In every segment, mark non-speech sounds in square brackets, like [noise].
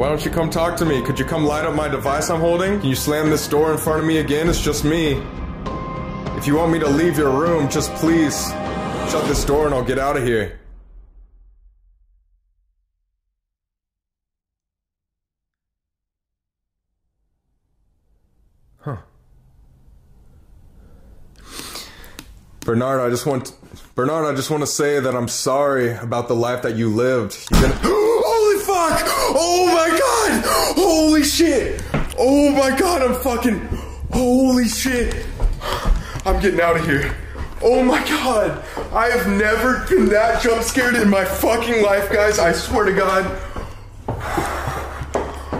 Why don't you come talk to me? Could you come light up my device I'm holding? Can you slam this door in front of me again? It's just me. If you want me to leave your room, just please shut this door and I'll get out of here. Huh. Bernard, I just want Bernard, I just want to say that I'm sorry about the life that you lived. You didn't- Holy fuck! Oh my god! Holy shit! Oh my god, I'm fucking Holy shit! I'm getting out of here. Oh my god! I have never been that jump scared in my fucking life, guys. I swear to god.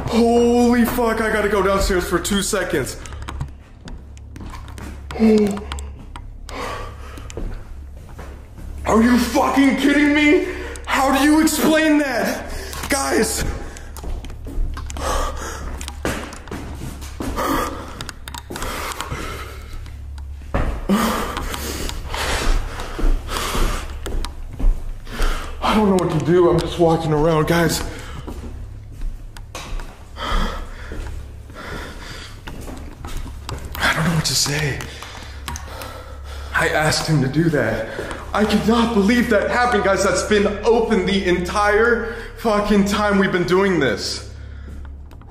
Holy fuck, I gotta go downstairs for two seconds. Are you fucking kidding me? How do you explain that? Guys! I don't know what to do. I'm just walking around, guys. I don't know what to say. I asked him to do that. I cannot believe that happened, guys. That's been open the entire fucking time we've been doing this.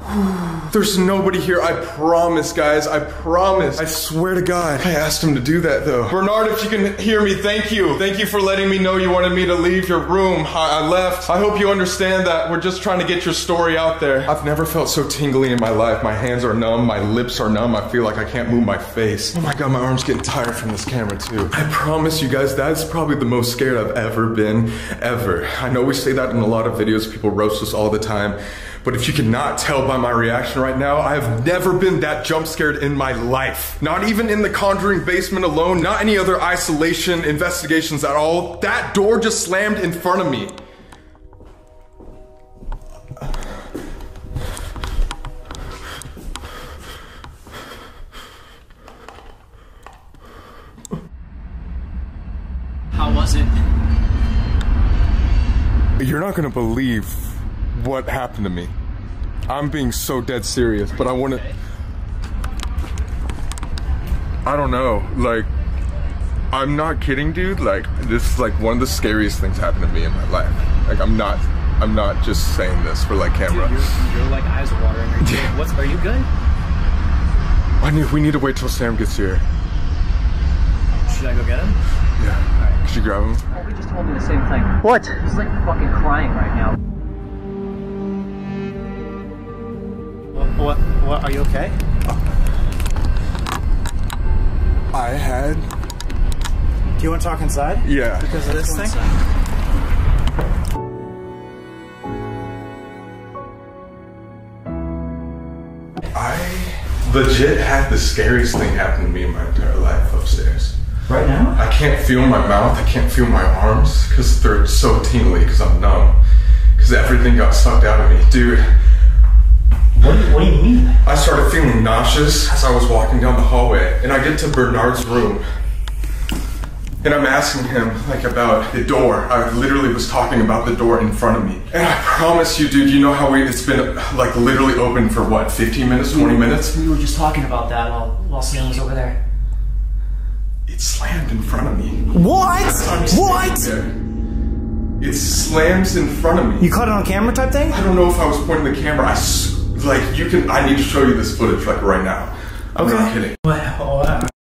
[sighs] There's nobody here. I promise, guys. I promise. I swear to God. I asked him to do that, though. Bernard, if you can hear me, thank you. Thank you for letting me know you wanted me to leave your room. I, I left. I hope you understand that we're just trying to get your story out there. I've never felt so tingly in my life. My hands are numb. My lips are numb. I feel like I can't move my face. Oh my God, my arm's getting tired from this camera, too. I promise you guys, that's probably the most scared I've ever been, ever. I know we say that in a lot of videos. People roast us all the time. But if you cannot tell by my reaction right now, I have never been that jump scared in my life. Not even in the Conjuring basement alone, not any other isolation investigations at all. That door just slammed in front of me. How was it? You're not gonna believe what happened to me. I'm being so dead serious, but I wanna. I don't know. Like, I'm not kidding, dude. Like, this is like one of the scariest things happened to me in my life. Like, I'm not. I'm not just saying this for like camera. You're, you're like eyes watering. Are Yeah. [laughs] what's, are you good? I need. We need to wait till Sam gets here. Should I go get him? Yeah. Could you grab him? He just told me the same thing. What? He's like fucking crying right now. What? What? are you okay? I had. Do you want to talk inside? Yeah. Because of this thing? I legit had the scariest thing happen to me in my entire life upstairs. Right now? I can't feel my mouth. I can't feel my arms because they're so tingly because I'm numb. Because everything got sucked out of me. Dude, What do you, what do you mean? I started feeling nauseous as I was walking down the hallway. And I get to Bernard's room. And I'm asking him, like, about the door. I literally was talking about the door in front of me. And I promise you, dude, you know how we, it's been, like, literally open for what, 15 minutes, 20 mm-hmm. minutes? We were just talking about that while, while Sam was over there. It slammed in front of me. What? What? there. It slams in front of me. You caught it on camera type thing? I don't know if I was pointing the camera. I s- like you can. I need to show you this footage like right now. Okay. I'm not kidding.